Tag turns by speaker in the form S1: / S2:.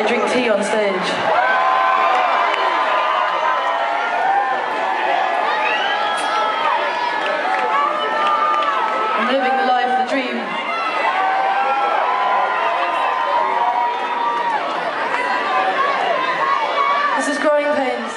S1: I drink tea on stage. I'm living the life, the dream. This is Growing Pains.